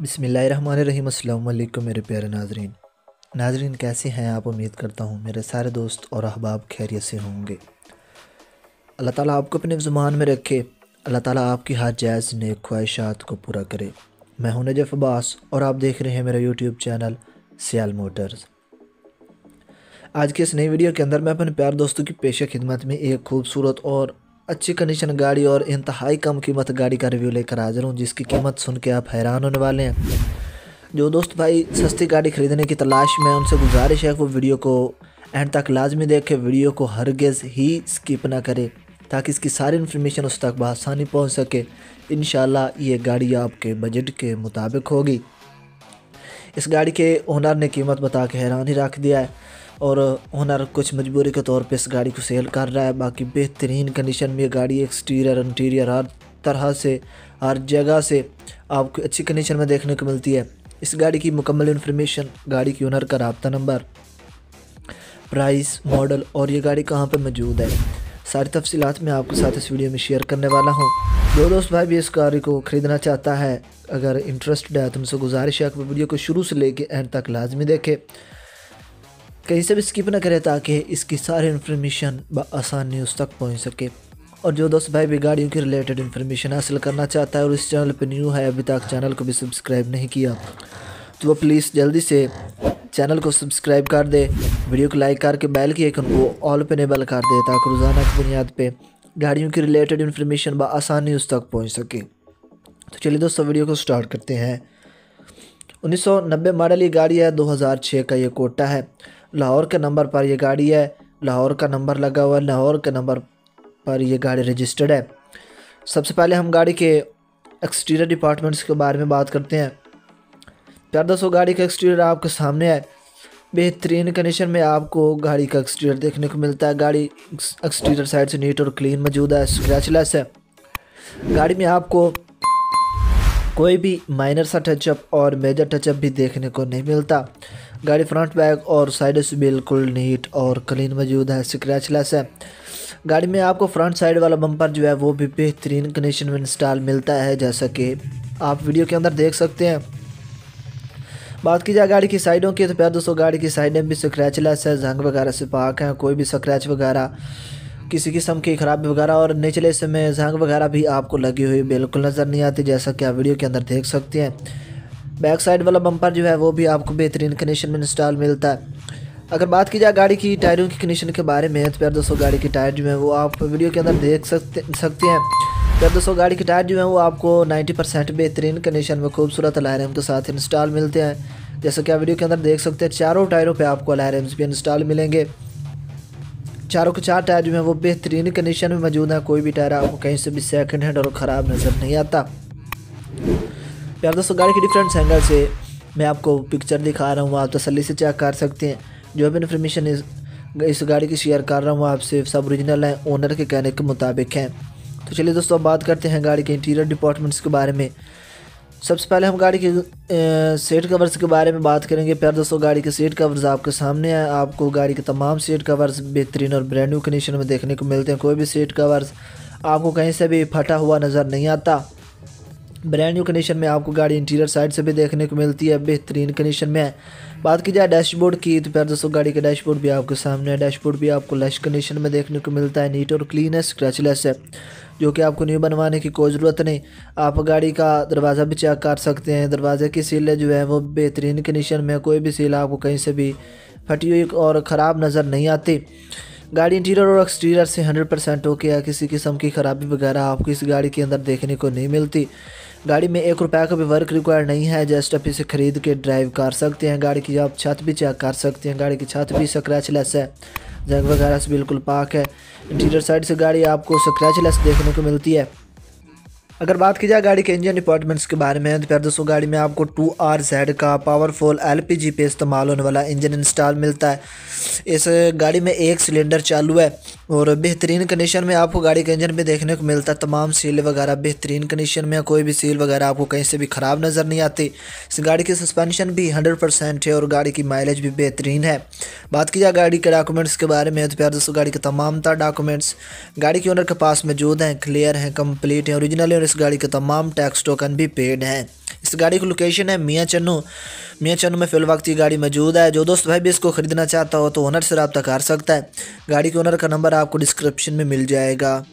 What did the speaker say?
बिसमीम अल्लाम मेरे प्यारे नाजरीन। नाजरीन, कैसे हैं आप? उम्मीद करता हूँ मेरे सारे दोस्त और अहबाब खैरियत से होंगे। अल्लाह ताला आपको अपने ज़ुबान में रखे। अल्लाह ताला आपकी हर जायज़ नेक ख्वाहिशात को पूरा करे। मैं हूँ नजफ अब्बास और आप देख रहे हैं मेरा यूट्यूब चैनल सियाल मोटर्स। आज के इस नई वीडियो के अंदर मैं अपने प्यार दोस्तों की पेशा खिदमत में एक खूबसूरत और अच्छी कंडीशन गाड़ी और इंतहाई कम कीमत गाड़ी का रिव्यू लेकर हाजिर हूँ, जिसकी कीमत सुन के आप हैरान होने वाले हैं। जो दोस्त भाई सस्ती गाड़ी ख़रीदने की तलाश में उनसे गुजारिश है वो वीडियो को एंड तक लाजमी देखे, वीडियो को हरगज़ ही स्किप ना करे, ताकि इसकी सारी इन्फॉर्मेशन उस तक बसानी पहुँच सके। इन ये गाड़ी आपके बजट के मुताबिक होगी। इस गाड़ी के ओनर ने कीमत बता के हैरान ही रख दिया है। और ओनर कुछ मजबूरी के तौर पे इस गाड़ी को सेल कर रहा है। बाकी बेहतरीन कंडीशन में गाड़ी एक्सटीरियर इंटीरियर हर तरह से, हर जगह से आपको अच्छी कंडीशन में देखने को मिलती है। इस गाड़ी की मुकम्मल इन्फॉर्मेशन गाड़ी की ओनर का रबता नंबर प्राइस मॉडल और ये गाड़ी कहाँ पर मौजूद है। सारी तफसीत मैं आपके साथ इस वीडियो में शेयर करने वाला हूँ। जो दोस्त भाई भी इस गाड़ी को ख़रीदना चाहता है, अगर इंटरेस्टेड है तो उनसे गुजारिश है कि वीडियो को शुरू से लेके एंड तक लाजमी देखे। कहीं से भी स्किप ना करें ताकि इसकी सारी इन्फॉर्मेशन आसानी उस तक पहुँच सके। और जो दोस्त भाई भी गाड़ियों की रिलेटेड इन्फॉर्मेशन हासिल करना चाहता है और इस चैनल पर न्यू है, अभी तक चैनल को भी सब्सक्राइब नहीं किया तो वो प्लीज़ जल्दी से चैनल को सब्सक्राइब कर दे वीडियो को लाइक करके बैल की आइकन को ऑल पे नेबल कर दे ताकि रोज़ाना की बुनियाद पर गाड़ियों की रिलेटेड इन्फॉर्मेशन आसानी उस तक पहुँच सके। तो चलिए दोस्तों वीडियो को स्टार्ट करते हैं। 1990 मॉडल ये गाड़ी है 2006 का ये कोटा है। लाहौर के नंबर पर यह गाड़ी है। लाहौर का नंबर लगा हुआ है। लाहौर के नंबर पर यह गाड़ी रजिस्टर्ड है। सबसे पहले हम गाड़ी के एक्सटीरियर डिपार्टमेंट्स के बारे में बात करते हैं। प्यार दोस्तों, गाड़ी का एक्सटीरियर आपके सामने है। बेहतरीन कंडीशन में आपको गाड़ी का एक्सटीरियर देखने को मिलता है। गाड़ी एक्सटीरियर साइड से नीट और क्लीन मौजूद है। स्क्रैचलेस है। गाड़ी में आपको कोई भी माइनर सा टचअप और मेजर टचअप भी देखने को नहीं मिलता। गाड़ी फ्रंट, बैक और साइड से बिल्कुल नीट और क्लीन मौजूद है। स्क्रैचलेस है गाड़ी में आपको फ्रंट साइड वाला बम्पर जो है, वो भी बेहतरीन कंडीशन में इंस्टॉल मिलता है, जैसा कि आप वीडियो के अंदर देख सकते हैं। बात की जाए गाड़ी की साइडों की तो प्यार दोस्तों, गाड़ी की साइडें भी स्क्रैचलेस है जंग वगैरह से पाक हैं, कोई भी स्क्रैच वगैरह, किसी किस्म की ख़राबी वगैरह, और निचले हिस्से में जंग वगैरह भी आपको लगी हुई बिल्कुल नज़र नहीं आती, जैसा कि आप वीडियो के अंदर देख सकते हैं। बैक साइड वाला बम्पर जो है, वो भी आपको बेहतरीन कंडीशन में इंस्टॉल मिलता है। अगर बात की जाए गाड़ी की टायरों की कंडीशन के बारे में तो प्यार दोस्तों, गाड़ी के टायर जो है, वो आप वीडियो के अंदर देख सकते सकते हैं। प्यार दोस्तों, गाड़ी के टायर जो है, वो आपको 90 परसेंट बेहतरीन कंडीशन में खूबसूरत अलायरम के साथ इंस्टॉल मिलते हैं। जैसे कि आप वीडियो के अंदर देख सकते हैं, चारों टायरों पर आपको अलायरम्स भी इंस्टॉल मिलेंगे। चारों के चार टायर जो है, वो बेहतरीन कंडीशन में मौजूद है। कोई भी टायर आपको कहीं से भी सेकंड हैंड और ख़राब नज़र नहीं आता। प्यार दोस्तों, गाड़ी के डिफरेंट एंगल से मैं आपको पिक्चर दिखा रहा हूँ, आप तसली से चेक कर सकते हैं। जो भी इन्फॉर्मेशन इस इस गाड़ी की शेयर कर रहा हूँ आपसे सब ओरिजिनल हैं ओनर के कहने के मुताबिक हैं। तो चलिए दोस्तों बात करते हैं गाड़ी के इंटीरियर डिपार्टमेंट्स के बारे में। सबसे पहले हम गाड़ी के सीट कवर्स के बारे में बात करेंगे। प्यार दोस्तों, गाड़ी के सीट कवर्स आपके सामने हैं। आपको गाड़ी के तमाम सीट कवर्स बेहतरीन और ब्रांड न्यू कंडीशन में देखने को मिलते हैं। कोई भी सीट कवर्स आपको कहीं से भी फटा हुआ नज़र नहीं आता। ब्रांड न्यू कंडीशन में आपको गाड़ी इंटीरियर साइड से भी देखने को मिलती है, बेहतरीन कंडीशन में। है बात की जाए डैशबोर्ड की तो प्यार दोस्तों, गाड़ी का डैशबोर्ड भी आपके सामने है। डैशबोर्ड भी आपको लश कंडीशन में देखने को मिलता है। नीट और क्लीन है स्क्रैचलेस है, जो कि आपको न्यू बनवाने की कोई ज़रूरत नहीं। आप गाड़ी का दरवाज़ा भी चेक कर सकते हैं। दरवाजे की सीलें जो है, वो बेहतरीन कंडीशन में कोई भी सील आपको कहीं से भी फटी हुई और ख़राब नज़र नहीं आती। गाड़ी इंटीरियर और एक्सटीरियर से हंड्रेड परसेंट ओके है। किसी किस्म की ख़राबी वगैरह आपको इस गाड़ी के अंदर देखने को नहीं मिलती। गाड़ी में एक रुपये का भी वर्क रिक्वायर्ड नहीं है जस्ट आप इसे ख़रीद के ड्राइव कर सकते हैं। गाड़ी की आप छत भी चेक कर सकते हैं। गाड़ी की छत भी स्क्रैच है। जंग वगैरह से बिल्कुल पाक है। इंटीरियर साइड से गाड़ी आपको स्क्रैच देखने को मिलती है। अगर बात की जाए गाड़ी के इंजन डिपार्टमेंट्स के बारे में तो फिर दोस्तों, गाड़ी में आपको टू आर जेड का पावरफुल एलपीजी पे इस्तेमाल होने वाला इंजन इंस्टॉल मिलता है। इस गाड़ी में एक सिलेंडर चालू है और बेहतरीन कंडीशन में आपको गाड़ी के इंजन में देखने को मिलता है। तमाम सील वगैरह बेहतरीन कंडीशन में, कोई भी सील वगैरह आपको कहीं से भी ख़राब नज़र नहीं आती। इस गाड़ी की सस्पेंशन भी हंड्रेड है और गाड़ी की माइलेज भी बेहतरीन है। बात की जाए गाड़ी के डॉक्यूमेंट्स के बारे में तो प्यार दोस्तों, गाड़ी के तमाम डॉक्यूमेंट्स गाड़ी के ओनर के पास मौजूद हैं क्लियर हैं कंप्लीट हैं ओरिजिनल और इस गाड़ी के तमाम टैक्स टोकन भी पेड हैं। इस गाड़ी की लोकेशन है मियाँ चन्नू। मियाँ चन्नू में फिल वक्त ये गाड़ी मौजूद है। जो दोस्त भाई भी इसको ख़रीदना चाहता हो तो ओनर से रबता कर सकता है। गाड़ी के ओनर का नंबर आपको डिस्क्रिप्शन में मिल जाएगा।